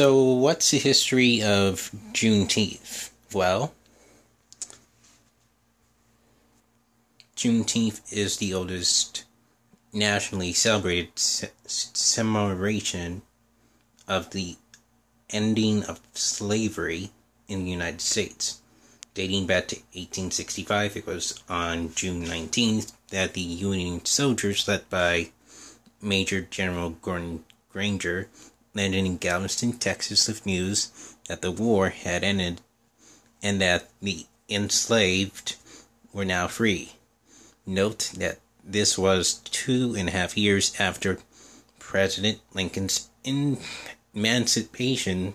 So, what's the history of Juneteenth? Well, Juneteenth is the oldest nationally celebrated celebration of the ending of slavery in the United States. Dating back to 1865, it was on June 19th that the Union soldiers, led by Major General Gordon Granger, landed in Galveston, Texas, with news that the war had ended and that the enslaved were now free. Note that this was two and a half years after President Lincoln's Emancipation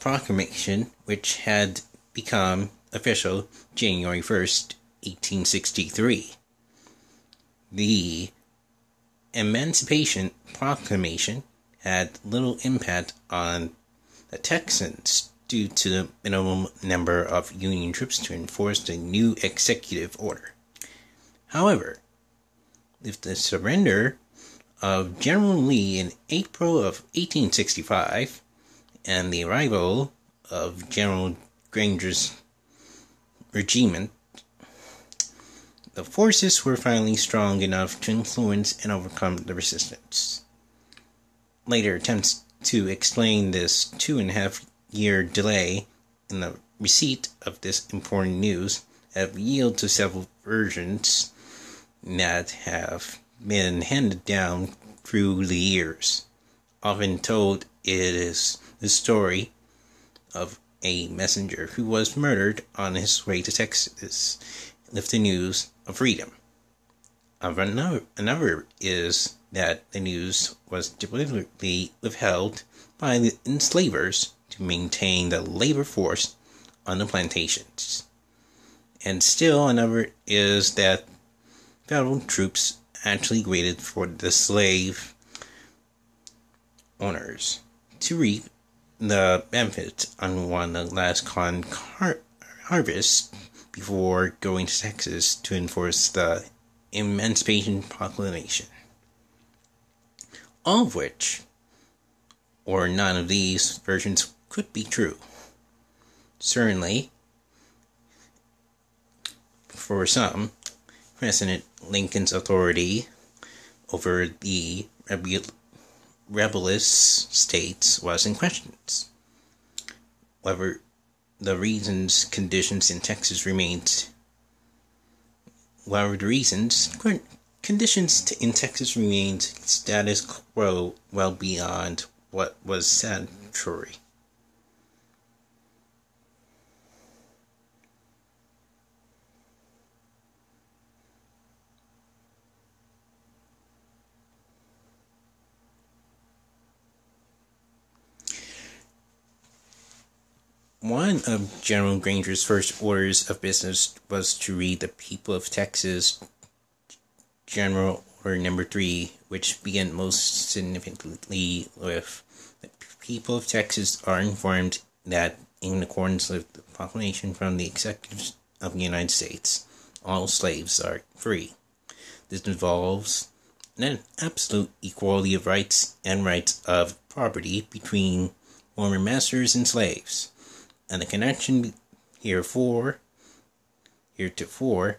Proclamation, which had become official January 1st, 1863. The Emancipation Proclamation had little impact on the Texans due to the minimum number of Union troops to enforce the new executive order. However, with the surrender of General Lee in April of 1865 and the arrival of General Granger's regiment, the forces were finally strong enough to influence and overcome the resistance. Later attempts to explain this two and a half year delay in the receipt of this important news have yielded to several versions that have been handed down through the years. Often told, it is the story of a messenger who was murdered on his way to Texas with the news of freedom. Another, another is that the news was deliberately withheld by the enslavers to maintain the labor force on the plantations. And still another is that federal troops actually waited for the slave owners to reap the benefits on one of the last car- harvests before going to Texas to enforce the Emancipation Proclamation. All of which, or none of these versions, could be true. Certainly, for some, President Lincoln's authority over the rebellious states was in question. However, the reasons conditions in Texas remained, whatever the reasons, conditions in Texas remained status quo well beyond what was sanctuary. One of General Granger's first orders of business was to read the people of Texas General Order Number 3, which began most significantly with the people of Texas are informed that in accordance with the proclamation from the executive of the United States, all slaves are free. This involves an absolute equality of rights and rights of property between former masters and slaves and the connection herefore, heretofore,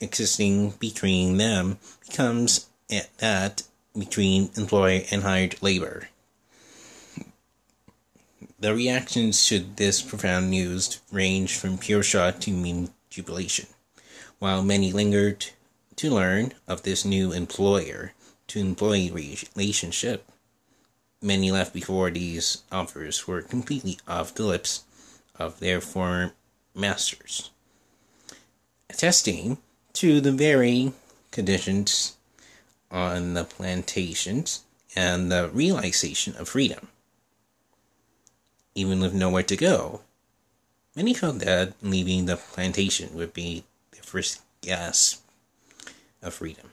existing between them becomes at that between employer and hired labor. The reactions to this profound news ranged from pure shock to mean jubilation, while many lingered to learn of this new employer to employee relationship. Many left before these offers were completely off the lips of their former masters, attesting to the varying conditions on the plantations and the realization of freedom. Even with nowhere to go, many felt that leaving the plantation would be the first gasp of freedom.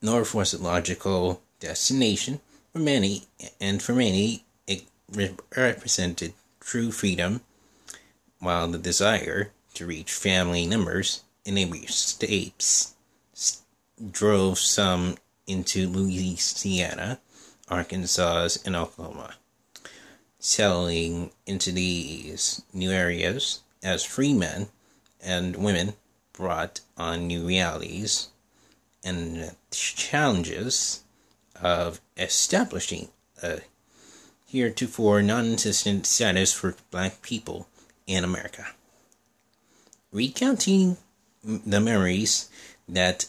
Nor was it logical destination for many, and for many, it represented true freedom, while the desire to reach family numbers in neighboring states drove some into Louisiana Arkansas, and Oklahoma, settling into these new areas as free men and women brought on new realities and challenges of establishing a heretofore non existent status for black people in America. Recounting the memories that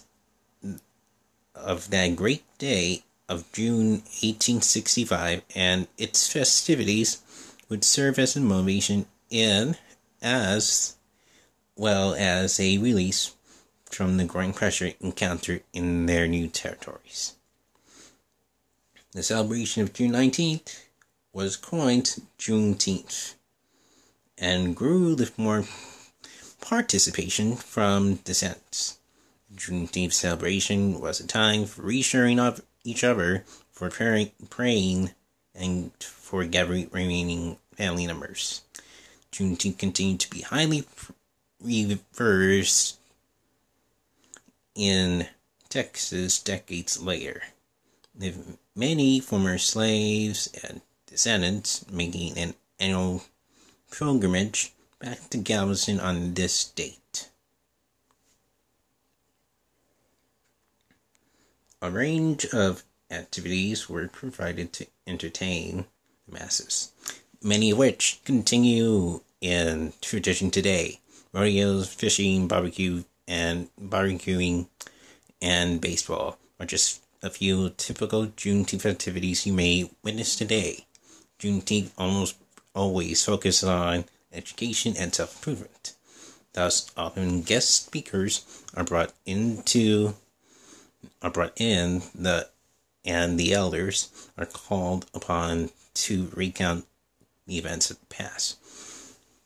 of that great day of June 1865 and its festivities would serve as a motivation in as well as a release from the growing pressure encountered in their new territories. The celebration of June 19th was coined Juneteenth and grew the more participation from descendants. Juneteenth celebration was a time for reassuring of each other, for praying, praying and for gathering remaining family members. Juneteenth continued to be highly reversed in Texas decades later, with many former slaves and descendants making an annual pilgrimage back to Galveston on this date. A range of activities were provided to entertain the masses, many of which continue in tradition today. Rodeos, fishing, barbecue, and barbecuing, and baseball are just a few typical Juneteenth activities you may witness today. Juneteenth almost always focuses on education and self improvement. Thus, often guest speakers are brought into are brought in the and the elders are called upon to recount the events of the past.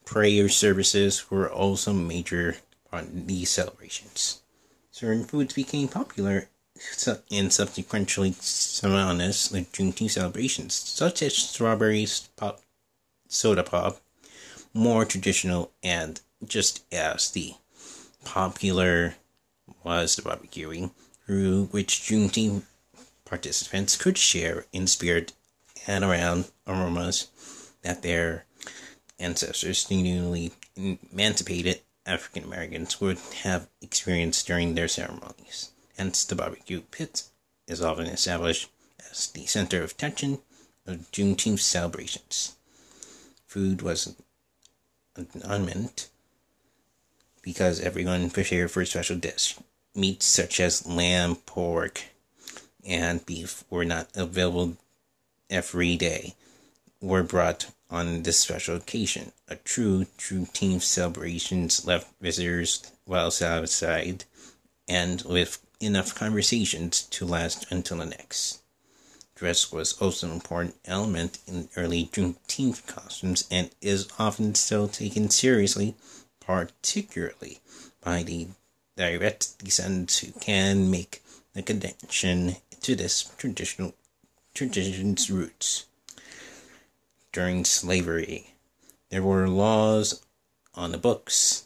Prayer services were also major on these celebrations. Certain foods became popular and subsequently synonymous with Juneteenth celebrations, such as strawberries, pop, soda pop, more traditional, and just as the popular was the barbecuing, through which Juneteenth participants could share in spirit and around aromas that their ancestors, newly emancipated African Americans, would have experienced during their ceremonies. Hence, the barbecue pit is often established as the center of attention of Juneteenth celebrations. Food was unmeant because everyone prepared for a special dish. Meats such as lamb, pork, and beef were not available every day, were brought on this special occasion. A true true team celebrations left visitors well satisfied and with enough conversations to last until the next. Dress was also an important element in early Juneteenth costumes and is often still taken seriously, particularly by the direct descendants who can make the connection to this traditional tradition's roots. During slavery, there were laws on the books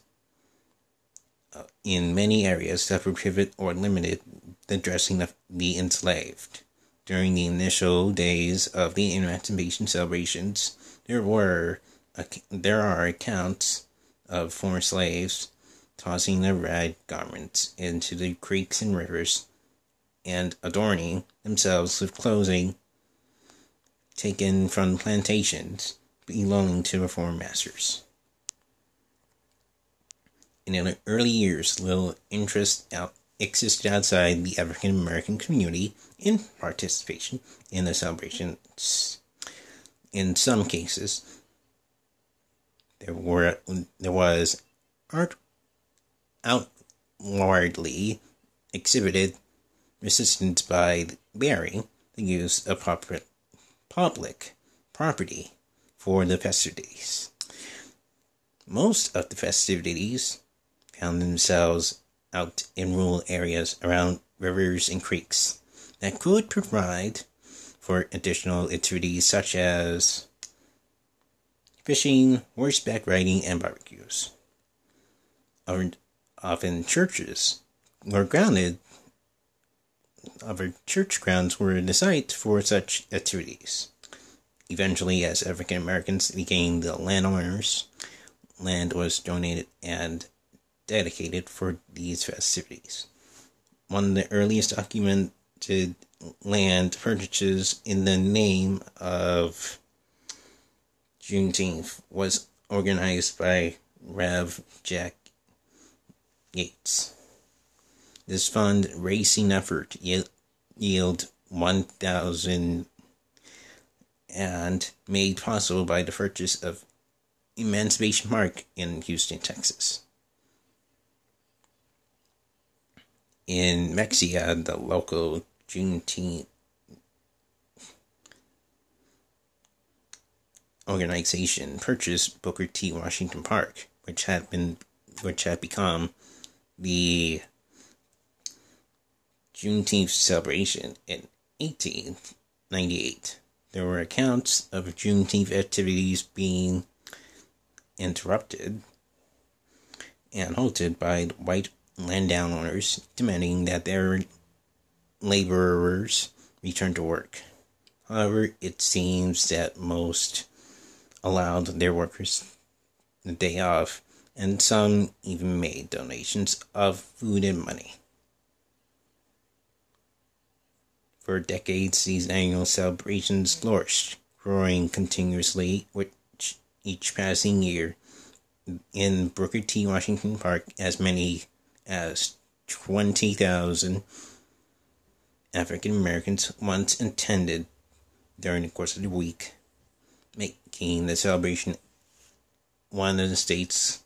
uh, in many areas that prohibited or limited the dressing of the enslaved. During the initial days of the emancipation celebrations, there were there are accounts of former slaves tossing their rag garments into the creeks and rivers and adorning themselves with clothing taken from plantations belonging to reform masters. In the early years, little interest out existed outside the African American community in participation in the celebrations. In some cases, there were there was art outwardly exhibited resistance by bearing the use of public public property for the festivities. Most of the festivities found themselves out in rural areas around rivers and creeks that could provide for additional activities such as fishing, horseback riding, and barbecues. Often churches were grounded other church grounds were the site for such activities. Eventually, as African Americans became the landowners, land was donated and dedicated for these festivities. One of the earliest documented land purchases in the name of Juneteenth was organized by Rev. Jack Yates. This fundraising effort yielded 1,000 and made possible by the purchase of Emancipation Park in Houston, Texas. In Mexia, the local Juneteenth organization purchased Booker T. Washington Park, which had been which had become the Juneteenth celebration in 1898. There were accounts of Juneteenth activities being interrupted and halted by white landowners demanding that their laborers return to work. However, it seems that most allowed their workers the day off, and some even made donations of food and money. For decades, these annual celebrations flourished, growing continuously with each passing year. In Booker T. Washington Park, as many as 20,000 African Americans once attended during the course of the week, making the celebration one of the state's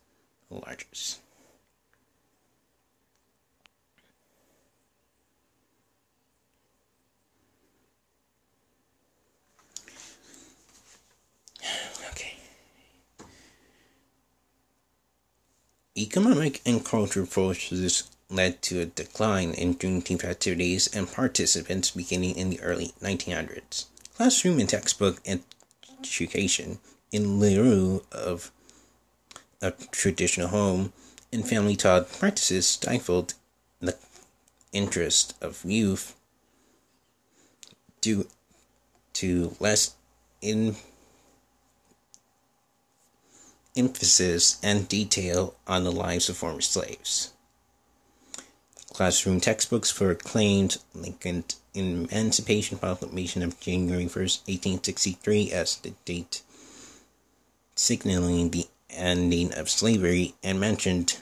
largest. Economic and cultural forces led to a decline in Juneteenth activities and participants beginning in the early 1900s. Classroom and textbook education, in lieu of a traditional home and family taught practices, stifled the interest of youth due to less in emphasis and detail on the lives of former slaves. Classroom textbooks for acclaimed Lincoln Emancipation Proclamation of January 1st, 1863, as the date signaling the ending of slavery, and mentioned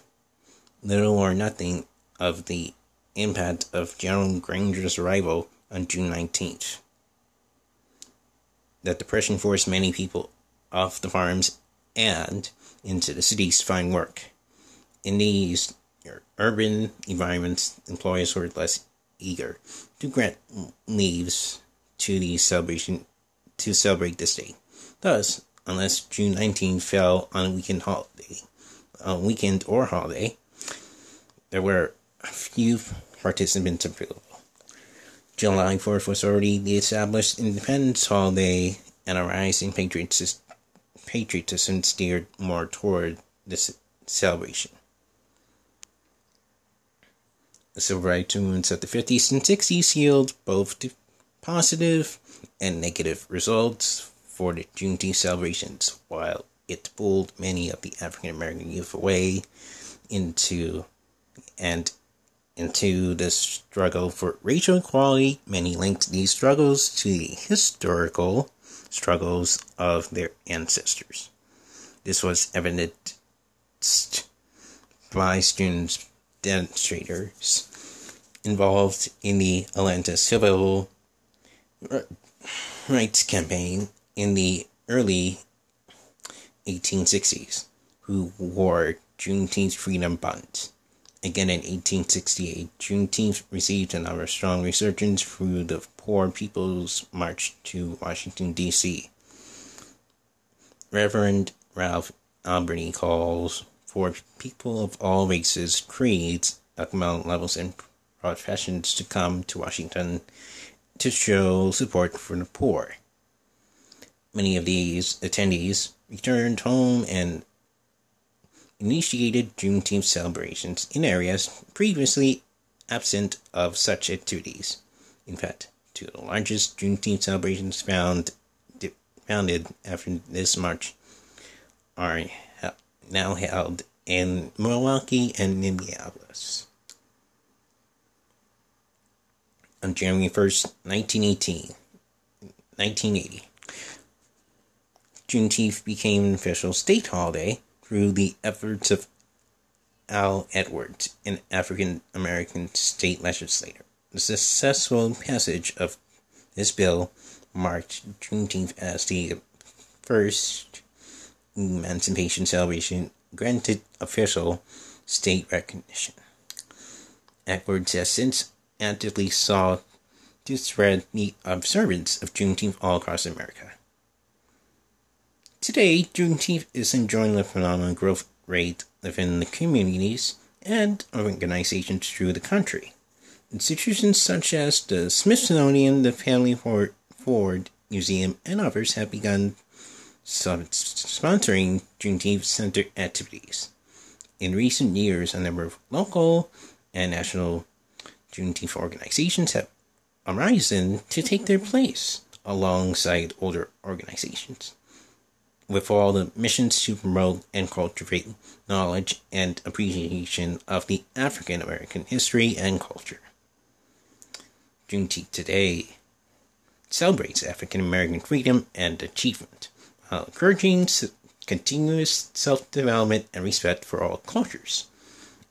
little or nothing of the impact of General Granger's arrival on June 19th. That depression forced many people off the farms and into the cities to find work. In these urban environments, employers were less eager to grant leaves to the celebration to celebrate this day. Thus, unless June 19 fell on a weekend holiday, a weekend or holiday, there were few participants available. July 4th was already the established independence holiday, and a rise in patriotism patriotism steered more toward this celebration. The civil rights movements of the 50s and 60s yielded both positive and negative results for the Juneteenth celebrations, while it pulled many of the African American youth away into and into the struggle for racial equality. Many linked these struggles to the historical struggles of their ancestors. This was evidenced by students demonstrators involved in the Atlanta Civil Rights Campaign in the early 1860s, who wore Juneteenth freedom buttons. Again in 1868, Juneteenth received another strong resurgence through the Poor People's March to Washington, D.C. Reverend Ralph Aberney calls for people of all races, creeds, economic levels, and professions to come to Washington to show support for the poor. Many of these attendees returned home and initiated Juneteenth celebrations in areas previously absent of such activities. In fact, of the largest Juneteenth celebrations found founded after this march are now held in Milwaukee and Minneapolis. On January 1st, 1918, 1980, Juneteenth became an official state holiday through the efforts of Al Edwards, an African American state legislator. The successful passage of this bill marked Juneteenth as the first emancipation celebration granted official state recognition. Edwards has since actively sought to spread the observance of Juneteenth all across America. Today, Juneteenth is enjoying a phenomenal growth rate within the communities and organizations through the country. Institutions such as the Smithsonian, the Family Ford Museum, and others have begun sponsoring Juneteenth Center activities. In recent years, a number of local and national Juneteenth organizations have arisen to take their place alongside older organizations with all the missions to promote and cultivate knowledge and appreciation of the African American history and culture. Juneteenth today celebrates African American freedom and achievement while encouraging continuous self development and respect for all cultures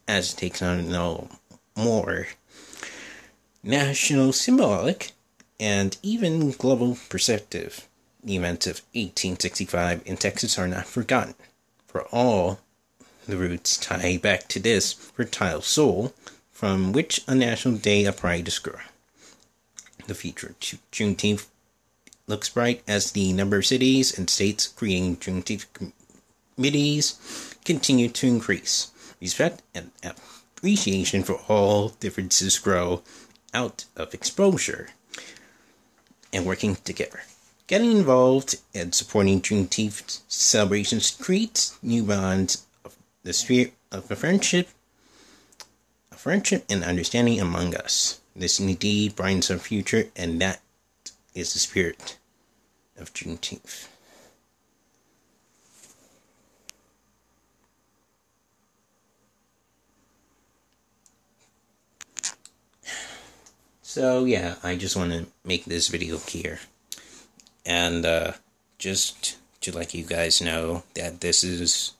as it takes on a more national symbolic and even global perspective the events of 1865 in Texas are not forgotten, for all the roots tie back to this fertile soil from which a national day of pride is grown. The future Juneteenth looks bright as the number of cities and states creating Juneteenth committees continue to increase. Respect and appreciation for all differences grow out of exposure and working together. Getting involved and supporting Juneteenth celebrations creates new bonds of the spirit of a friendship, a friendship and understanding among us. This indeed brightens our future, and that is the spirit of Juneteenth. So yeah, I just want to make this video here and uh, just to let you guys know that this is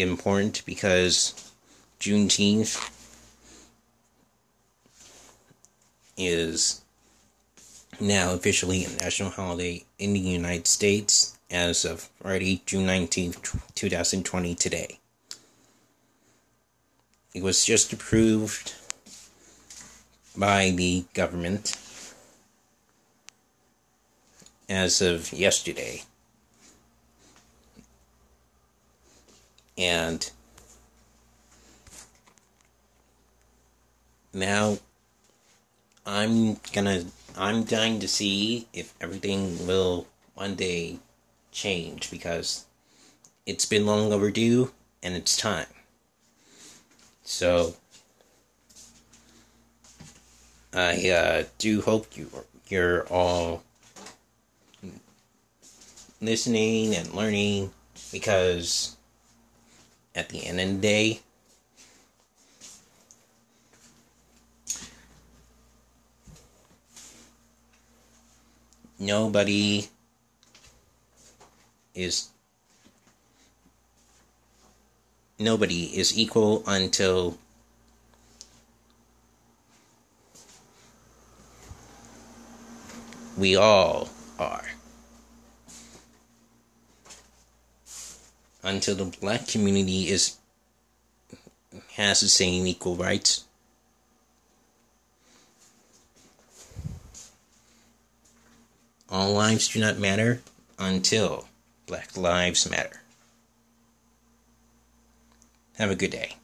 important because Juneteenth is now officially a national holiday in the United States as of Friday, June 19th, 2020, today. It was just approved by the government as of yesterday. And now I'm gonna, I'm dying to see if everything will one day change because it's been long overdue and it's time. So, I uh, do hope you you're all listening and learning because at the end of the day nobody is nobody is equal until We all are. Until the black community is has the same equal rights. All lives do not matter until black lives matter. Have a good day.